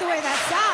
the way that sounds.